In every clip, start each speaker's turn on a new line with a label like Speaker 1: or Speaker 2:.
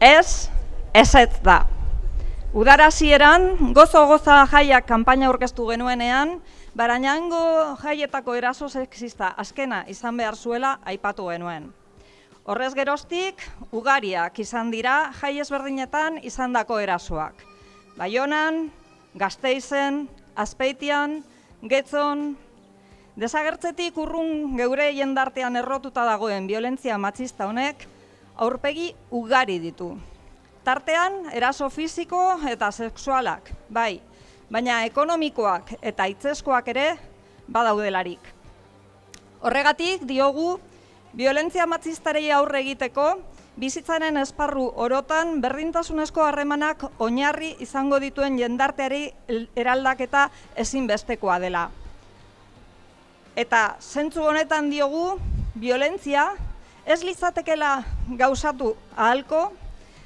Speaker 1: Ez, ezetz da. Udarazieran, gozo-goza jaiak kanpaina aurkeztu genuenean, barainango jaietako eraso sexista azkena izan behar zuela aipatu genuen. Horrez geroztik, ugariak izan dira jai ezberdinetan izandako erasoak. Baionan, Gasteizen, Azpeitian, Getzon, desagertzetik urrun geure jendartean errotuta dagoen violentzia matxista honek aurpegi ugari ditu. Tartean, eraso fisiko eta sexualak, bai, baina ekonomikoak eta itzeskoak ere badaudelarik. Horregatik diogu, violentzia matxistarei aurre egiteko, bizitzaren esparru orotan berdintasunezko harremanak oinarri izango dituen jendarteari eraldaketa ezinbestekoa dela. Eta zentzu honetan diogu, violentzia ez litzatekela gauzatu ahalko,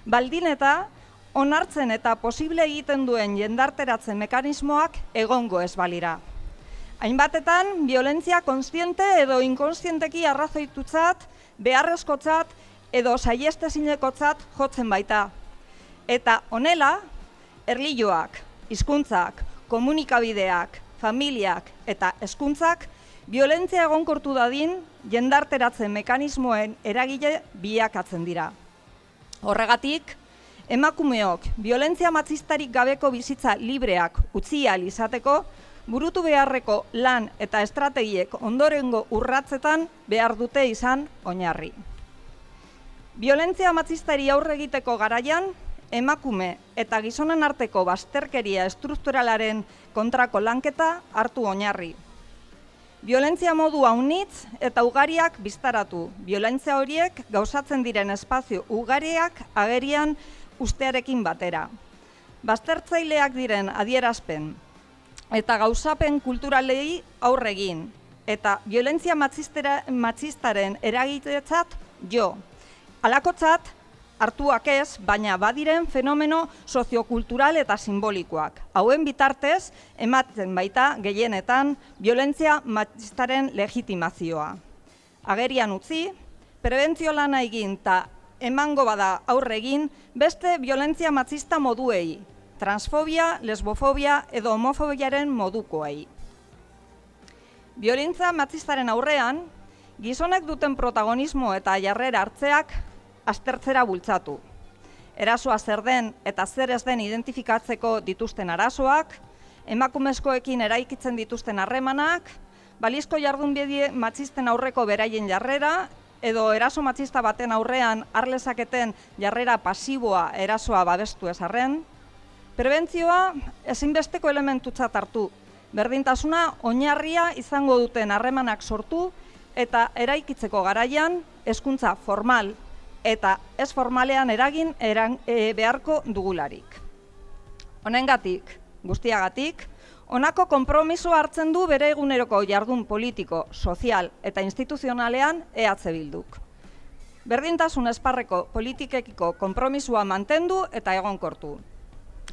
Speaker 1: baldin eta onartzen eta posible egiten duen jendarteratzen mekanismoak egongo ez balira. Hainbatetan, violentzia konstiente edo inkonstienteki arrazoitutzat, beharrezkotzat edo saiestezinekotzat jotzen baita. Eta honela, erlioak, hizkuntzak, komunikabideak, familiak eta hezkuntzak violentzia egonkortu dadin jendarteratzen mekanismoen eragile biakatzen dira. Horregatik, emakumeok violentzia matzistarik gabeko bizitza libreak utzi izateko, burutu beharreko lan eta estrategiek ondorengo urratzetan behar dute izan oinarri. Violentzia matzistari aurre egiteko garaian, emakume eta gizonen arteko bazterkeria estrukturalaren kontrako lanketa hartu oinarri. Violentzia modu haunitz eta ugariak biztaratu. Violentzia horiek gauzatzen diren espazio ugariak agerian ustearekin batera. Baztertzaileak diren adierazpen eta gauzapen kulturalei aurregin eta violentzia matxistaren eragitetzat jo. Alakotzat, hartuak ez, baina badiren fenomeno soziokultural eta simbolikoak. Hauen bitartez, ematen baita gehienetan violentzia matxistaren legitimazioa. Agerian utzi, prebentzio lana egin eta emango bada aurre egin beste violentzia matxista moduei, transfobia, lesbofobia edo homofobiaren modukoei. Violentza matxistaren aurrean, gizonek duten protagonismo eta jarrera hartzeak aztertzera bultzatu. Erasoa zer den eta zer ez den identifikatzeko dituzten arazoak, emakumezkoekin eraikitzen dituzten harremanak, balizko jardun bidie matxisten aurreko beraien jarrera, edo eraso matxista baten aurrean arlezaketen jarrera pasiboa erasoa babestu ezarren, prebentzioa ezinbesteko elementutzat hartu, berdintasuna oinarria izango duten harremanak sortu eta eraikitzeko garaian hezkuntza formal eta ez formalean eragin eran, e, beharko dugularik. Honengatik, guztiagatik, honako konpromiso hartzen du bere eguneroko jardun politiko, sozial eta instituzionalean EH Bilduk. Berdintasun esparreko politikekiko konpromisua mantendu eta egonkortu.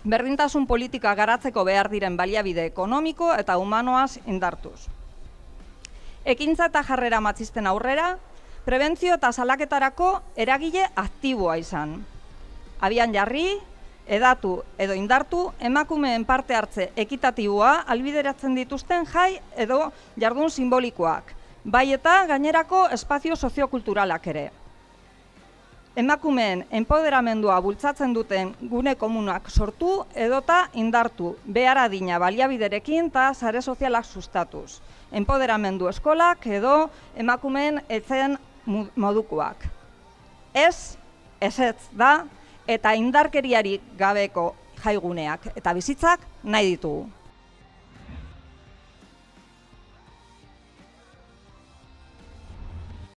Speaker 1: Berdintasun politika garatzeko behar diren baliabide ekonomiko eta humanoaz indartuz. Ekintza eta jarrera matzisten aurrera, prebentzio eta salaketarako eragile aktiboa izan. Abian jarri, edatu edo indartu emakumeen parte hartze ekitatiboa albideratzen dituzten jai edo jardun simbolikoak, bai eta gainerako espazio soziokulturalak ere. Emakumeen enpoderamendua bultzatzen duten gune komunak sortu edota indartu, behar adina baliabiderekin eta zare sozialak sustatuz. Enpoderamendu eskolak edo emakumeen etzen modukoak. Ez, ez ez da, eta indarkeriari gabeko jaiguneak eta bizitzak nahi ditugu.